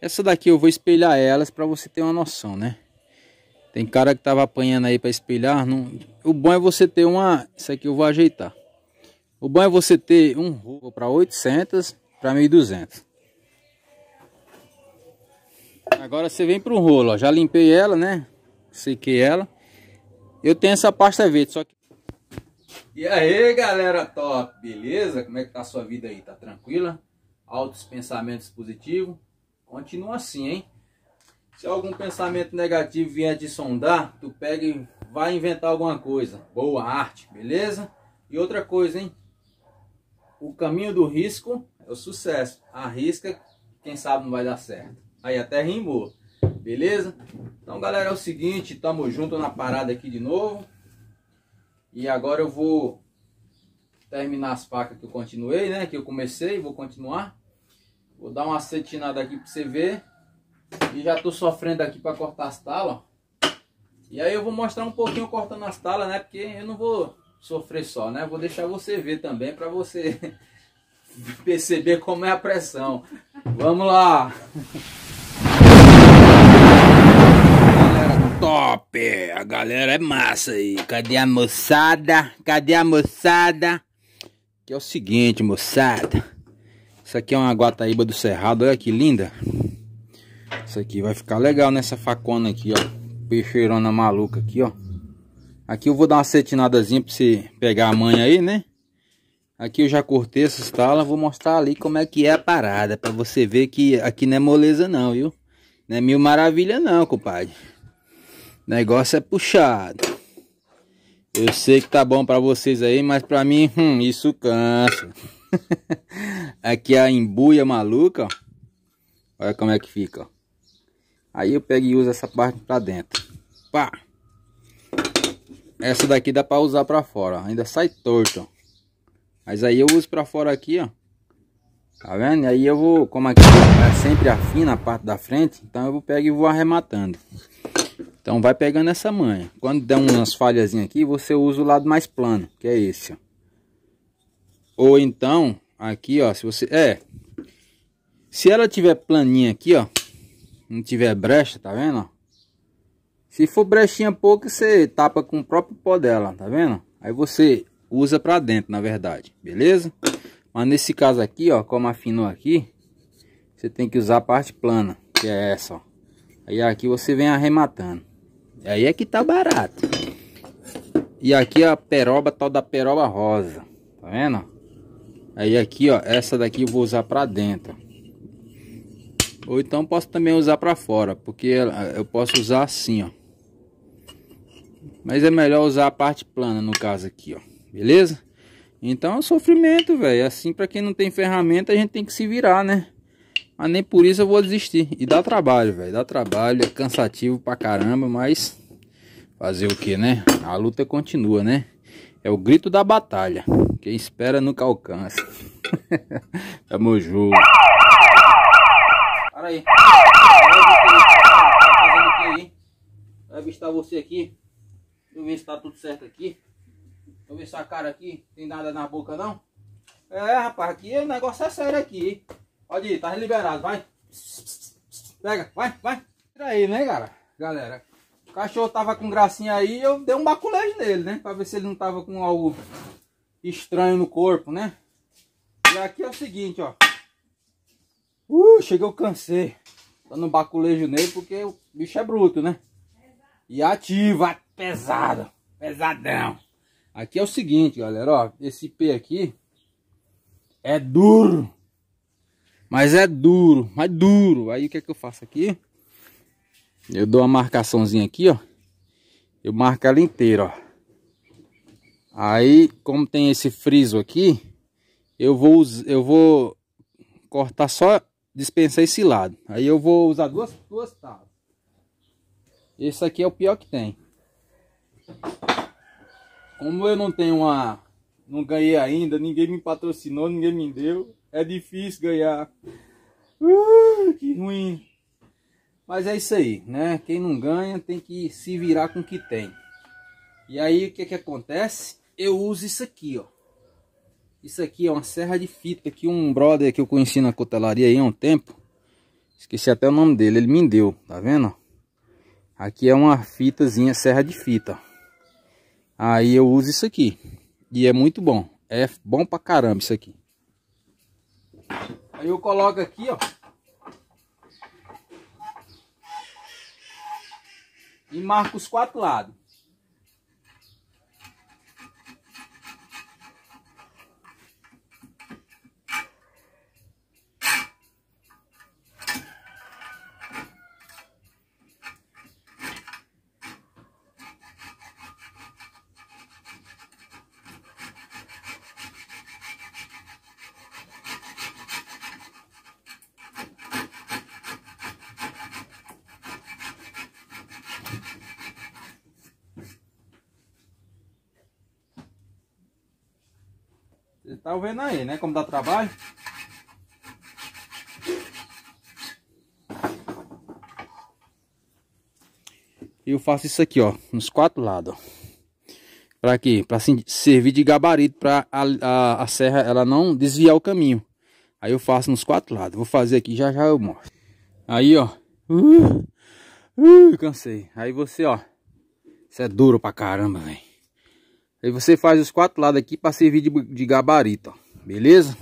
Essa daqui eu vou espelhar elas para você ter uma noção, né? Tem cara que tava apanhando aí para espelhar. Não... O bom é você ter uma... Isso aqui eu vou ajeitar. O bom é você ter um rolo para 800 para 1200. Agora você vem para o rolo, ó. Já limpei ela, né? Sequei ela. Eu tenho essa pasta verde, só que... E aí, galera top, beleza? Como é que tá a sua vida aí? Tá tranquila? Altos pensamentos positivos? Continua assim, hein? Se algum pensamento negativo vier te sondar, tu pega e vai inventar alguma coisa. Boa arte, beleza? E outra coisa, hein? O caminho do risco é o sucesso. Arrisca, quem sabe não vai dar certo. Aí até rimou. Beleza? Então, galera, é o seguinte, tamo junto na parada aqui de novo. E agora eu vou terminar as facas que eu continuei, né? Que eu comecei, vou continuar. Vou dar uma acetinada aqui para você ver. E já tô sofrendo aqui para cortar as talas. E aí eu vou mostrar um pouquinho cortando as talas, né? Porque eu não vou sofrer só, né? Vou deixar você ver também para você perceber como é a pressão. Vamos lá! Galera top! A galera é massa aí. Cadê a moçada? Cadê a moçada? Que é o seguinte, moçada. Isso aqui é uma guataíba do cerrado, olha que linda. Isso aqui vai ficar legal nessa facona aqui, ó. Peixeirona maluca aqui, ó. Aqui eu vou dar uma cetinadazinha pra você pegar a manha aí, né? Aqui eu já cortei essas talas, vou mostrar ali como é que é a parada. Pra você ver que aqui não é moleza não, viu? Não é mil maravilha não, compadre. O negócio é puxado. Eu sei que tá bom pra vocês aí, mas pra mim, hum, isso cansa. Aqui é a embuia maluca, ó. Olha como é que fica, ó. Aí eu pego e uso essa parte pra dentro. Pá! Essa daqui dá pra usar pra fora, ó. Ainda sai torto, ó. Mas aí eu uso pra fora aqui, ó. Tá vendo? E aí eu vou, como aqui é sempre afina a parte da frente, então eu vou e vou arrematando. Então vai pegando essa manha. Quando der umas falhazinhas aqui, você usa o lado mais plano, que é esse, ó. Ou então, aqui, ó, se você... É. Se ela tiver planinha aqui, ó. Não tiver brecha, tá vendo? Se for brechinha pouco, você tapa com o próprio pó dela, tá vendo? Aí você usa pra dentro, na verdade, beleza? Mas nesse caso aqui, ó, como afinou aqui, você tem que usar a parte plana, que é essa, ó. Aí aqui você vem arrematando. Aí é que tá barato. E aqui a peroba, tal da peroba rosa, tá vendo? Aí aqui, ó, essa daqui eu vou usar para dentro. Ou então posso também usar para fora, porque eu posso usar assim, ó. Mas é melhor usar a parte plana no caso aqui, ó. Beleza? Então é um sofrimento, velho. Assim, para quem não tem ferramenta, a gente tem que se virar, né? Mas nem por isso eu vou desistir. E dá trabalho, velho. Dá trabalho, é cansativo pra caramba, mas fazer o que, né? A luta continua, né? É o grito da batalha. Quem espera nunca alcança. Tamo junto. Para aí. Vai avistar você aqui. Deixa eu ver se tá tudo certo aqui. Deixa eu ver se a cara aqui tem nada na boca não. É, rapaz, aqui o negócio é sério aqui. Pode ir, tá liberado, vai. Pega, vai, vai. Tira aí, né, cara? Galera, o cachorro tava com gracinha aí, eu dei um baculejo nele, né? Pra ver se ele não tava com algo estranho no corpo, né? E aqui é o seguinte, ó. Uh, chegou, cansei. Dando baculejo nele porque o bicho é bruto, né? E ativo, pesado, pesadão. Aqui é o seguinte, galera, ó. Esse P aqui é duro. Mas é duro, mas duro. Aí o que é que eu faço aqui? Eu dou uma marcaçãozinha aqui, ó. Eu marco ela inteira, ó. Aí, como tem esse friso aqui, eu vou, eu vou cortar só, dispensar esse lado. Aí eu vou usar duas, duas tábuas. Esse aqui é o pior que tem. Como eu não tenho uma... Não ganhei ainda, ninguém me patrocinou, ninguém me deu. É difícil ganhar. Uh, que ruim. Mas é isso aí, né? Quem não ganha tem que se virar com o que tem. E aí o que que acontece? Eu uso isso aqui, ó. Isso aqui é uma serra de fita que um brother que eu conheci na cotelaria aí há um tempo Esqueci até o nome dele, ele me deu, tá vendo? Aqui é uma fitazinha, serra de fita. Aí eu uso isso aqui. E é muito bom. É bom pra caramba isso aqui. Aí eu coloco aqui, ó. E marco os quatro lados. Tá vendo aí, né? Como dá trabalho. E eu faço isso aqui, ó, nos quatro lados, ó. Para quê? Para servir de gabarito para a, a, a, serra ela não desviar o caminho. Aí eu faço nos quatro lados. Vou fazer aqui, já já eu mostro. Aí, ó. Uh, uh, cansei. Aí você, ó. Isso é duro pra caramba, velho. Aí você faz os quatro lados aqui para servir de, de gabarito, ó. Beleza?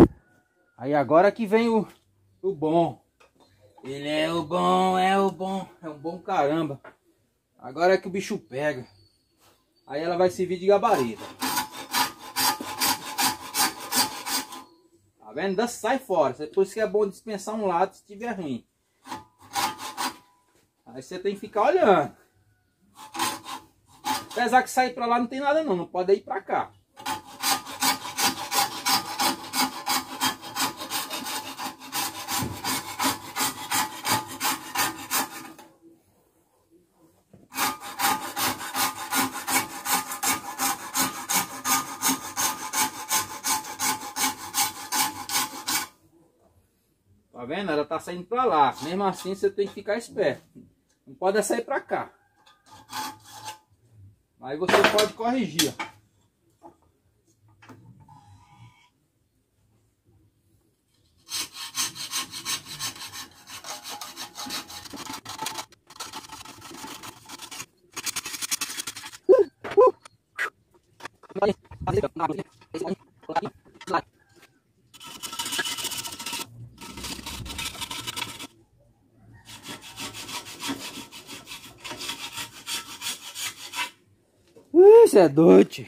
Aí agora que vem o, o bom. Ele é o bom, é o bom. É um bom caramba. Agora é que o bicho pega. Aí ela vai servir de gabarito. Tá vendo? Da sai fora. Por isso que é bom dispensar um lado se tiver ruim. Aí você tem que ficar olhando. Apesar que sair pra lá não tem nada não, não pode ir pra cá. Tá vendo? Ela tá saindo pra lá. Mesmo assim você tem que ficar esperto. Não pode sair pra cá. Aí você pode corrigir. É doido.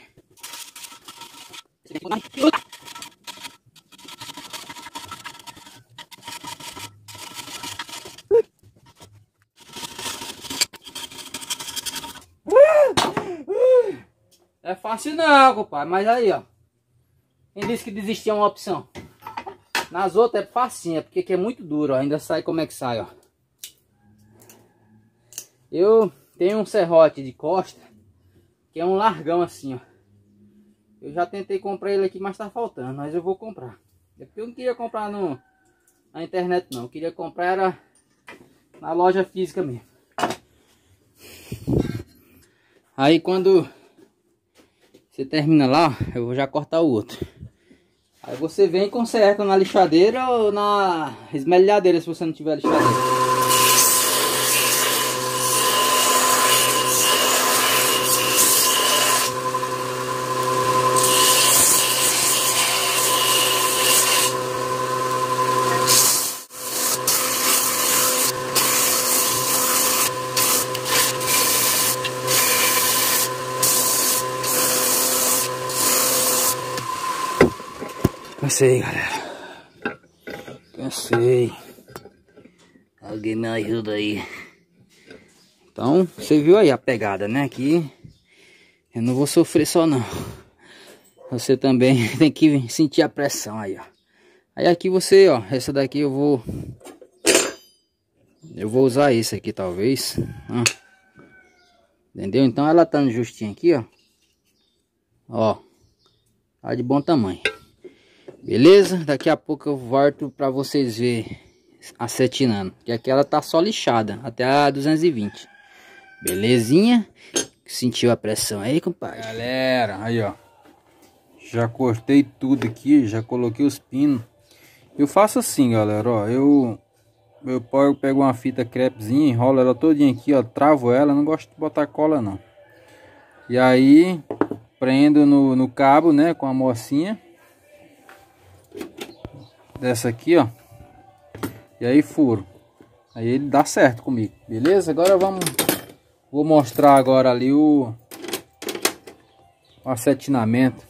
É fácil não, compadre. Mas aí, ó. Quem disse que desistir é uma opção? Nas outras é facinha, porque aqui é muito duro, ó. Ainda sai como é que sai, ó. Eu tenho um serrote de costa que é um largão assim, ó. Eu já tentei comprar ele aqui, mas tá faltando. Mas eu vou comprar. É porque eu não queria comprar no, na internet, não. Eu queria comprar era na loja física mesmo. Aí quando você termina lá, eu vou já cortar o outro. Aí você vem e conserta na lixadeira ou na esmelhadeira se você não tiver lixadeira. Cansei, galera. Cansei. Alguém me ajuda aí. Então, você viu aí a pegada, né? Aqui eu não vou sofrer só não. Você também tem que sentir a pressão aí, ó. Aí aqui você, ó, essa daqui eu vou... Eu vou usar esse aqui, talvez. Ó. Entendeu? Então ela tá no justinho aqui, ó. Ó. Tá de bom tamanho. Beleza? Daqui a pouco eu volto para vocês verem acetinando. Que aqui ela tá só lixada, até a 220. Belezinha? Sentiu a pressão aí, compadre? Galera, aí ó. Já cortei tudo aqui, já coloquei os pinos. Eu faço assim, galera, ó. Eu eu pego uma fita crepezinha, enrolo ela todinha aqui, ó, travo ela, não gosto de botar cola não. E aí, prendo no, no cabo, né, com a mocinha. Dessa aqui, ó. E aí furo. Aí ele dá certo comigo, beleza? Agora vamos... Vou mostrar agora ali o... O acetinamento.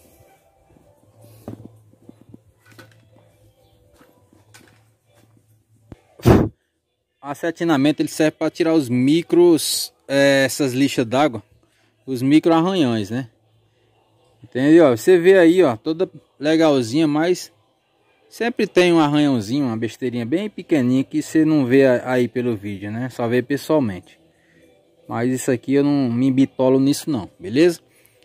acetinamento ele serve para tirar os micros, é, essas lixas d'água, os micro arranhões, né? Entendeu? Você vê aí, ó, toda legalzinha, mas sempre tem um arranhãozinho, uma besteirinha bem pequenininha que você não vê aí pelo vídeo, né? Só vê pessoalmente. Mas isso aqui eu não me bitolo nisso não, beleza?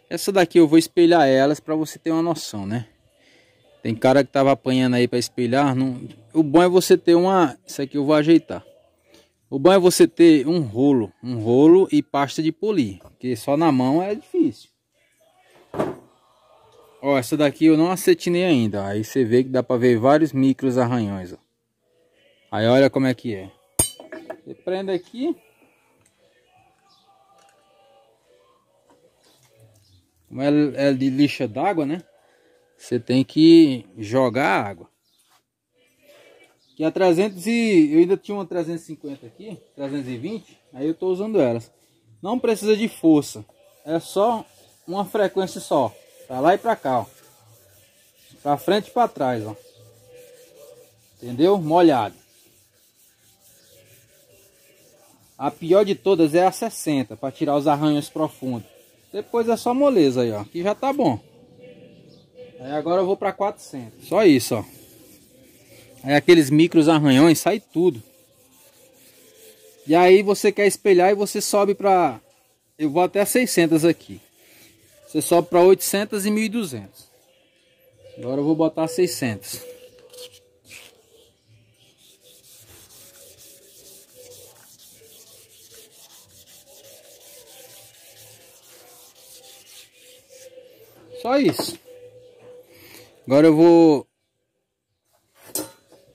Essa daqui eu vou espelhar elas para você ter uma noção, né? Tem cara que tava apanhando aí para espelhar, não... o bom é você ter uma, isso aqui eu vou ajeitar. O bom é você ter um rolo, um rolo e pasta de polir, porque só na mão é difícil. Ó, essa daqui eu não acetinei ainda, aí você vê que dá para ver vários micros arranhões, ó. Aí olha como é que é. Você prende aqui. Como é, é de lixa d'água, né? Você tem que jogar água. Que a 300 e... Eu ainda tinha uma 350 aqui, 320, aí eu tô usando elas. Não precisa de força, é só uma frequência só. Pra lá e pra cá, ó. Pra frente e pra trás, ó. Entendeu? Molhado. A pior de todas é a 60, para tirar os arranhos profundos. Depois é só moleza aí, ó. Que já tá bom. Aí agora eu vou para 400. Só isso, ó. Aí aqueles micros arranhões sai tudo. E aí você quer espelhar e você sobe para... Eu vou até 600 aqui. Você sobe para 800 e 1200. Agora eu vou botar 600. Só isso. Agora eu vou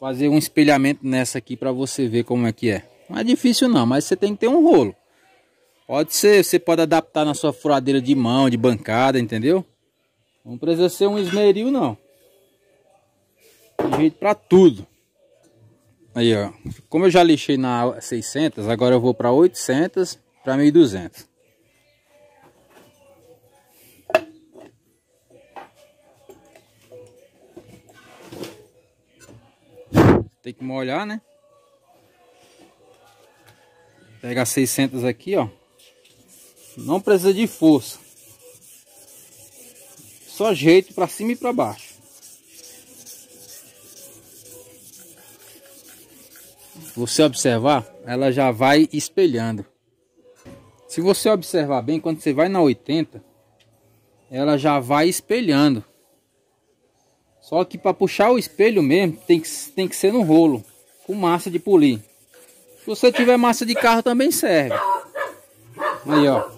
fazer um espelhamento nessa aqui para você ver como é que é. Não é difícil não, mas você tem que ter um rolo. Pode ser, você pode adaptar na sua furadeira de mão, de bancada, entendeu? Não precisa ser um esmeril não. Tem jeito para tudo. Aí, ó. Como eu já lixei na 600, agora eu vou para 800 para 1200. Tem que molhar, né? Pega 600 aqui, ó. Não precisa de força. Só jeito para cima e para baixo. Você observar, ela já vai espelhando. Se você observar bem, quando você vai na 80, ela já vai espelhando. Só que para puxar o espelho mesmo, tem que, tem que ser no rolo, com massa de polir. Se você tiver massa de carro também serve. Aí, ó.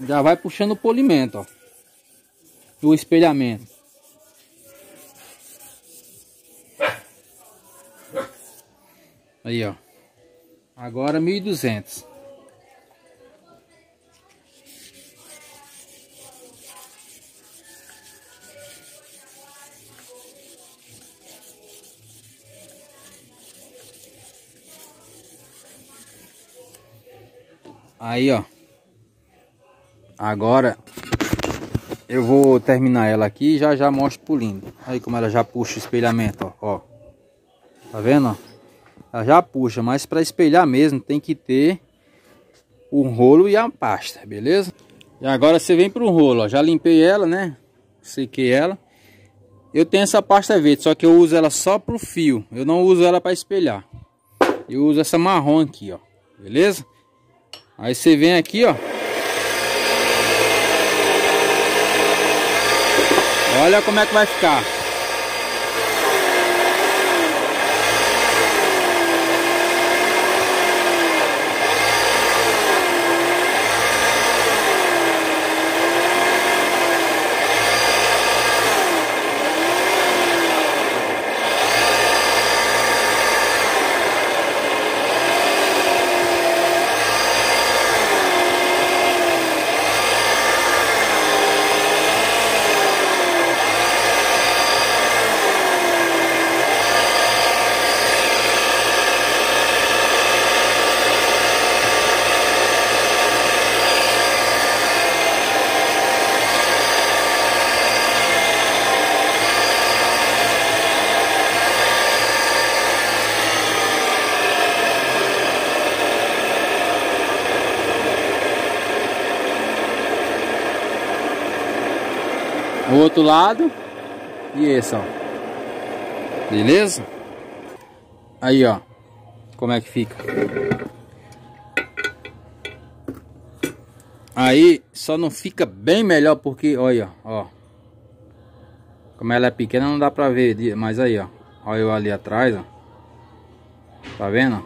Já vai puxando o polimento, ó. O espelhamento. Aí, ó. Agora 1200. Aí, ó. Agora eu vou terminar ela aqui e já já mostro pulindo. Aí como ela já puxa o espelhamento, ó. ó. Tá vendo? Ela já puxa, mas para espelhar mesmo tem que ter o rolo e a pasta, beleza? E agora você vem pro rolo, ó. Já limpei ela, né? Sequei ela. Eu tenho essa pasta verde, só que eu uso ela só pro fio. Eu não uso ela para espelhar. Eu uso essa marrom aqui, ó. Beleza? Aí você vem aqui, ó. Olha como é que vai ficar. O outro lado. E esse, ó. Beleza? Aí, ó. Como é que fica. Aí só não fica bem melhor porque, olha, ó. Como ela é pequena não dá pra ver, mas aí, ó. Olha eu ali atrás, ó. Tá vendo?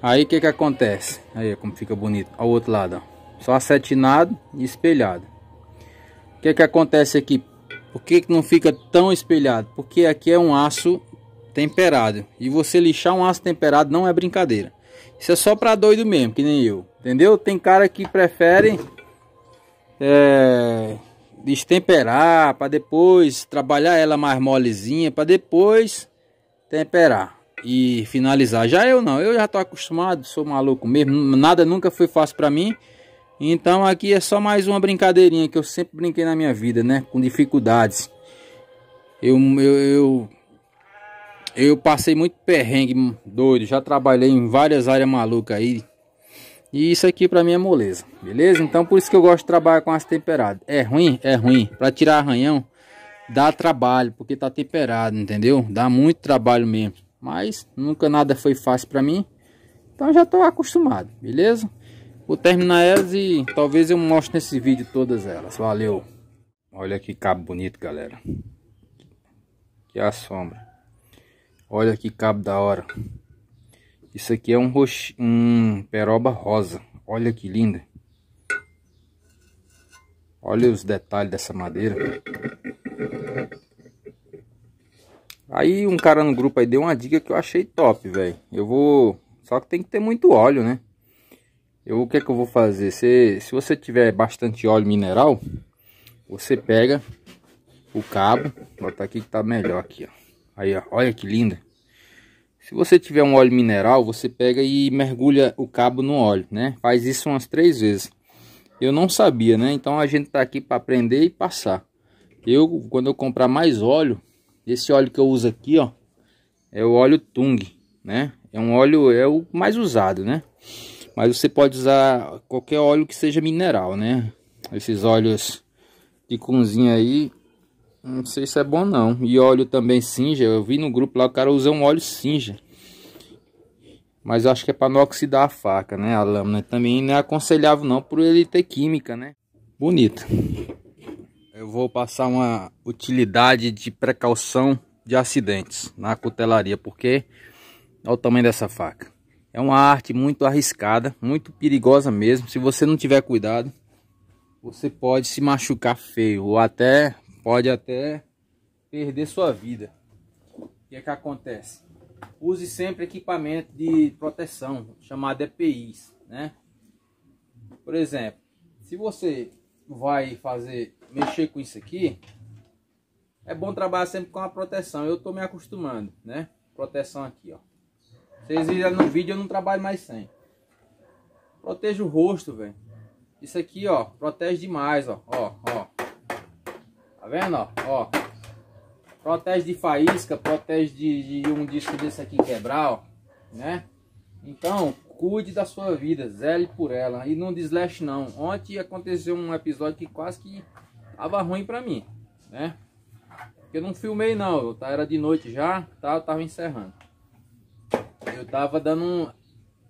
Aí o que que acontece? Aí como fica bonito. Ao outro lado, ó. Só acetinado e espelhado. O que que acontece aqui? Por que que não fica tão espelhado? Porque aqui é um aço temperado. E você lixar um aço temperado não é brincadeira. Isso é só para doido mesmo, que nem eu. Entendeu? Tem cara que prefere é, destemperar para depois trabalhar ela mais molezinha para depois temperar e finalizar. Já eu não, eu já tô acostumado, sou maluco mesmo, nada nunca foi fácil para mim. Então aqui é só mais uma brincadeirinha que eu sempre brinquei na minha vida, né? Com dificuldades. Eu, eu, eu, eu passei muito perrengue doido, já trabalhei em várias áreas malucas aí. E isso aqui pra mim é moleza, beleza? Então por isso que eu gosto de trabalhar com as temperadas. É ruim? É ruim. Pra tirar arranhão, dá trabalho, porque tá temperado, entendeu? Dá muito trabalho mesmo. Mas nunca nada foi fácil pra mim. Então já tô acostumado, beleza? Vou terminar elas e talvez eu mostre nesse vídeo todas elas. Valeu! Olha que cabo bonito, galera. Que a sombra. Olha que cabo da hora. Isso aqui é um, roxo, um peroba rosa. Olha que linda. Olha os detalhes dessa madeira. Aí um cara no grupo aí deu uma dica que eu achei top, velho. Eu vou... Só que tem que ter muito óleo, né? Eu, o que é que eu vou fazer? Se, se você tiver bastante óleo mineral, você pega o cabo, botar aqui que tá melhor aqui, ó. Aí, ó, olha que linda. Se você tiver um óleo mineral, você pega e mergulha o cabo no óleo, né? Faz isso umas três vezes. Eu não sabia, né? Então a gente tá aqui para aprender e passar. Eu, quando eu comprar mais óleo, esse óleo que eu uso aqui, ó, é o óleo Tung, né? É um óleo, é o mais usado, né? Mas você pode usar qualquer óleo que seja mineral, né? Esses óleos de cozinha aí, não sei se é bom não. E óleo também cinja, eu vi no grupo lá o cara usa um óleo cinja. Mas eu acho que é para não oxidar a faca, né? A lâmina também não é aconselhável não, por ele ter química, né? Bonito. Eu vou passar uma utilidade de precaução de acidentes na cutelaria, porque olha o tamanho dessa faca. É uma arte muito arriscada, muito perigosa mesmo. Se você não tiver cuidado, você pode se machucar feio ou até pode até perder sua vida. O que é que acontece? Use sempre equipamento de proteção, chamado EPIs, né? Por exemplo, se você vai fazer mexer com isso aqui, é bom trabalhar sempre com a proteção. Eu tô me acostumando, né? Proteção aqui, ó. Vocês viram no vídeo, eu não trabalho mais sem. Proteja o rosto, velho. Isso aqui, ó, protege demais, ó. Ó, ó. Tá vendo, ó? Ó. Protege de faísca, protege de, de um disco desse aqui quebrar, ó. Né? Então, cuide da sua vida, zele por ela. E não desleste não. Ontem aconteceu um episódio que quase que tava ruim pra mim, né? Porque eu não filmei não, eu, era de noite já, tá? Eu tava encerrando. Eu tava dando um...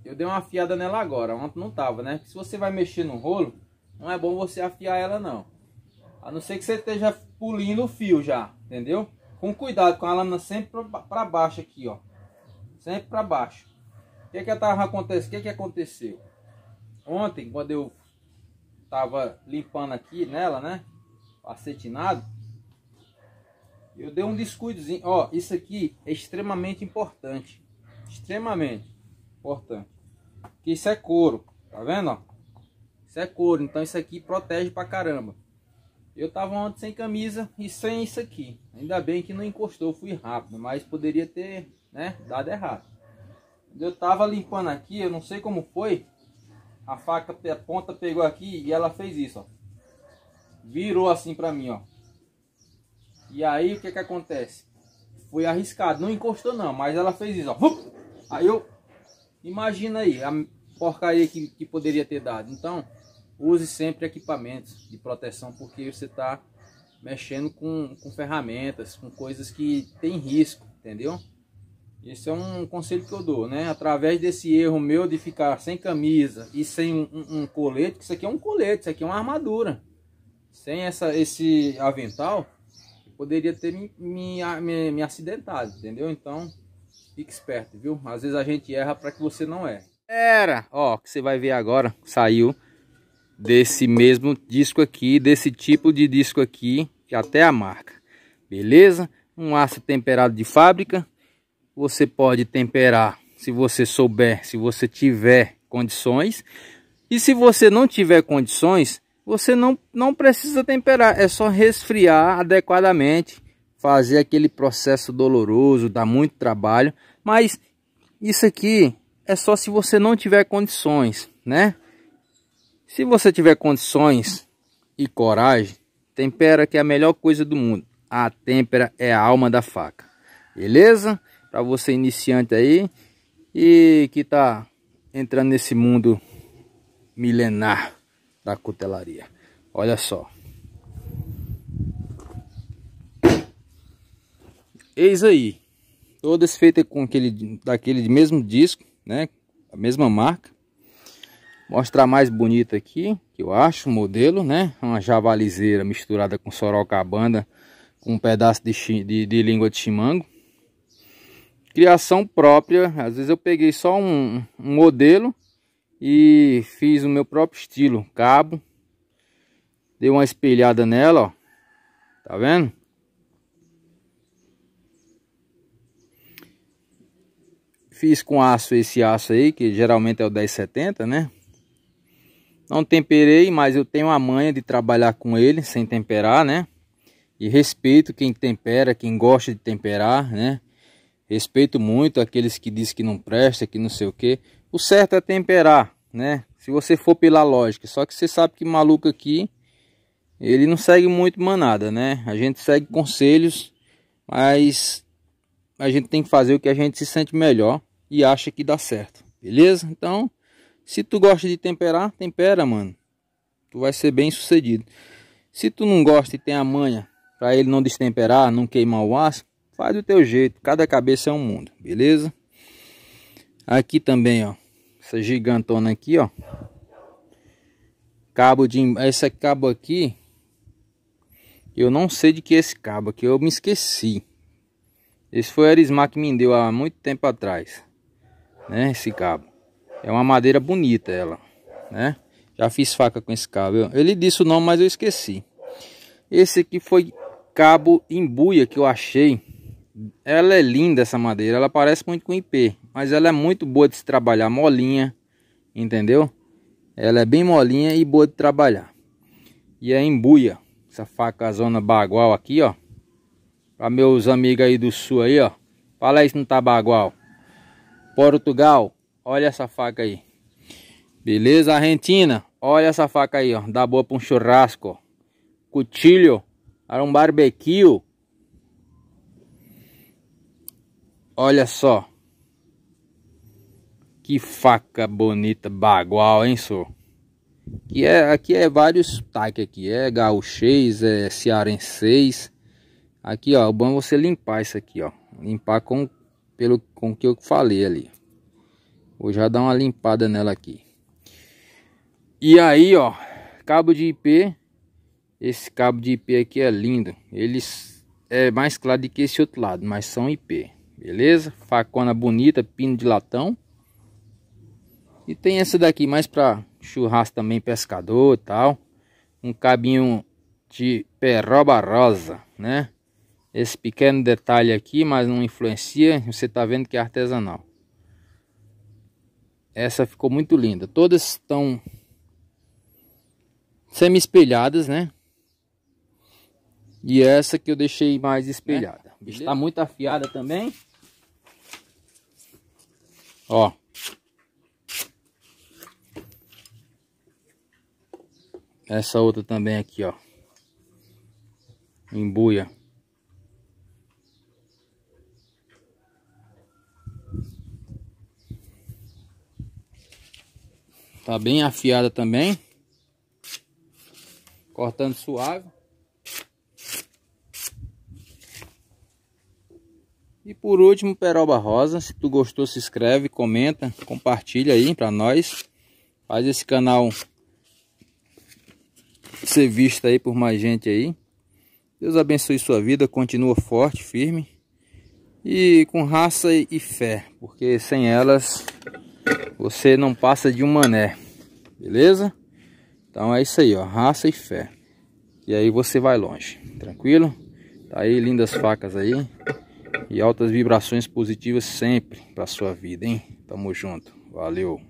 Eu dei uma afiada nela agora, ontem não tava, né? Se você vai mexer no rolo, não é bom você afiar ela não. A não ser que você esteja pulindo o fio já, entendeu? Com cuidado, com a lâmina sempre para baixo aqui, ó. Sempre para baixo. O que que tava acontecendo? O que que aconteceu? Ontem, quando eu tava limpando aqui nela, né? Acetinado. Eu dei um descuidozinho. Ó, isso aqui é extremamente importante extremamente importante. Que isso é couro, tá vendo? Ó? Isso é couro, então isso aqui protege pra caramba. Eu tava ontem sem camisa e sem isso aqui. Ainda bem que não encostou, fui rápido, mas poderia ter, né, dado errado. Eu tava limpando aqui, eu não sei como foi. A faca, a ponta pegou aqui e ela fez isso, ó. Virou assim pra mim, ó. E aí o que que acontece? Foi arriscado, não encostou não, mas ela fez isso, ó. Aí eu, imagina aí, a, porcaria que, que poderia ter dado. Então, use sempre equipamentos de proteção, porque você está mexendo com, com ferramentas, com coisas que tem risco, entendeu? Esse é um conselho que eu dou, né? Através desse erro meu de ficar sem camisa e sem um, um, um colete, que isso aqui é um colete, isso aqui é uma armadura. Sem essa, esse avental, poderia ter me, me, me, me acidentado, entendeu? Então, fique esperto, viu? Às vezes a gente erra para que você não erre. Era, ó, que você vai ver agora, saiu desse mesmo disco aqui, desse tipo de disco aqui, e até a marca. Beleza? Um aço temperado de fábrica. Você pode temperar se você souber, se você tiver condições. E se você não tiver condições, você não, não precisa temperar, é só resfriar adequadamente, fazer aquele processo doloroso, dá muito trabalho, mas isso aqui é só se você não tiver condições, né? Se você tiver condições e coragem, tempera que é a melhor coisa do mundo. A têmpera é a alma da faca. Beleza? Para você iniciante aí e que tá entrando nesse mundo milenar da cutelaria. Olha só. Eis aí. Todas feitas com aquele daquele mesmo disco, né? A mesma marca. Mostrar mais bonito aqui, que eu acho, modelo, né? Uma javalizeira misturada com sorocabanda, com um pedaço de, de, de língua de chimango. Criação própria, às vezes eu peguei só um, um modelo e fiz o meu próprio estilo, cabo. Dei uma espelhada nela, ó. Tá vendo? Fiz com aço esse aço aí, que geralmente é o 1070, né? Não temperei, mas eu tenho a manha de trabalhar com ele sem temperar, né? E respeito quem tempera, quem gosta de temperar, né? Respeito muito aqueles que dizem que não presta, que não sei o que. O certo é temperar, né? Se você for pela lógica. Só que você sabe que maluco aqui, ele não segue muito manada, né? A gente segue conselhos, mas a gente tem que fazer o que a gente se sente melhor e acha que dá certo. Beleza? Então, se tu gosta de temperar, tempera, mano. Tu vai ser bem sucedido. Se tu não gosta e tem a manha para ele não destemperar, não queimar o aço, faz do teu jeito. Cada cabeça é um mundo, beleza? Aqui também, ó essa gigantona aqui, ó. Cabo de... Esse cabo aqui... Eu não sei de que é esse cabo aqui, eu me esqueci. Esse foi o Arismar que me deu há muito tempo atrás. Né, esse cabo. É uma madeira bonita ela, né? Já fiz faca com esse cabo. Ele disse o nome, mas eu esqueci. Esse aqui foi cabo embuia que eu achei. Ela é linda essa madeira, ela parece muito com IP. Mas ela é muito boa de se trabalhar, molinha, entendeu? Ela é bem molinha e boa de trabalhar. E é embuia, essa faca zona bagual aqui, ó. Para meus amigos aí do sul aí, ó. Fala aí se não tá bagual. Portugal, olha essa faca aí. Beleza, Argentina? Olha essa faca aí, ó. Dá boa para um churrasco, ó. Cuchillo para um barbecue. Olha só. Que faca bonita, bagual, hein, senhor? Que é, aqui é vários taques aqui. É gaúchês, é cearenseis. Aqui, ó, o bom é você limpar isso aqui, ó. Limpar com, pelo, com o que eu falei ali. Vou já dar uma limpada nela aqui. E aí, ó, cabo de IP. Esse cabo de IP aqui é lindo. Eles é mais claro do que esse outro lado, mas são IP. Beleza? Facona bonita, pino de latão. E tem essa daqui mais para churrasco também, pescador e tal. Um cabinho de peroba rosa, né? Esse pequeno detalhe aqui, mas não influencia. Você tá vendo que é artesanal. Essa ficou muito linda. Todas estão semi-espelhadas, né? E essa que eu deixei mais espelhada. É, Está muito afiada também. Ó. Essa outra também aqui, ó. Embuia. Tá bem afiada também. Cortando suave. E por último, peroba rosa. Se tu gostou, se inscreve, comenta, compartilha aí para nós. Faz esse canal ser visto aí por mais gente aí. Deus abençoe sua vida, continua forte, firme e com raça e fé, porque sem elas você não passa de um mané, beleza? Então é isso aí, ó, raça e fé. E aí você vai longe, tranquilo? Tá aí lindas facas aí. E altas vibrações positivas sempre para sua vida, hein? Tamo junto. Valeu.